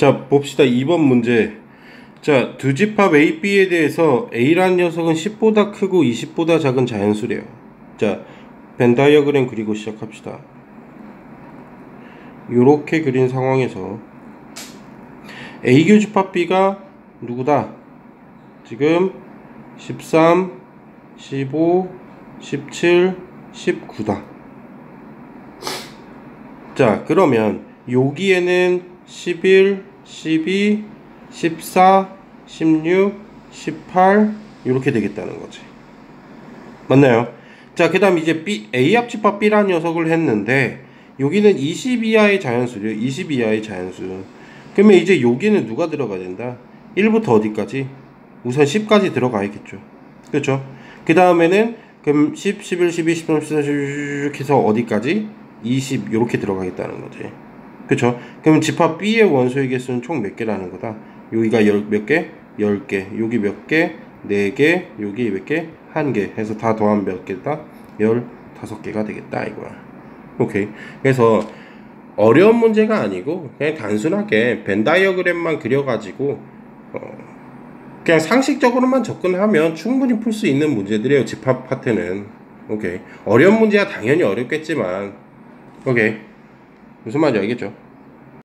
자 봅시다. 2번 문제. 자 두 집합 A, B에 대해서 A라는 녀석은 10보다 크고 20보다 작은 자연수래요. 자 벤다이어그램 그리고 시작합시다. 요렇게 그린 상황에서 A 교집합 B가 누구다? 지금 13 15 17 19다. 자 그러면 여기에는 11 12 14 16 18 이렇게 되겠다는 거지 맞나요? 자 그 다음 이제 B, A 합집합 B라는 녀석을 했는데 여기는 20 이하의 자연수래요 20 이하의 자연수 그러면 이제 여기는 누가 들어가야 된다 1부터 어디까지? 우선 10까지 들어가야겠죠 그렇죠? 그 다음에는 그럼 10, 11, 12, 13, 14, 16 해서 어디까지? 20 이렇게 들어가겠다는 거지 그쵸? 그럼 집합 B의 원소의 개수는 총 몇 개라는 거다 여기가 열, 몇 개? 10개 여기 몇 개? 4개 여기 몇 개? 1개 해서 다 더하면 몇 개다? 15개가 되겠다 이거야 오케이 그래서 어려운 문제가 아니고 그냥 단순하게 벤 다이어그램만 그려가지고 어, 그냥 상식적으로만 접근하면 충분히 풀 수 있는 문제들이에요 집합 파트는 오케이 어려운 문제야 당연히 어렵겠지만 오케이 무슨 말인지 알겠죠?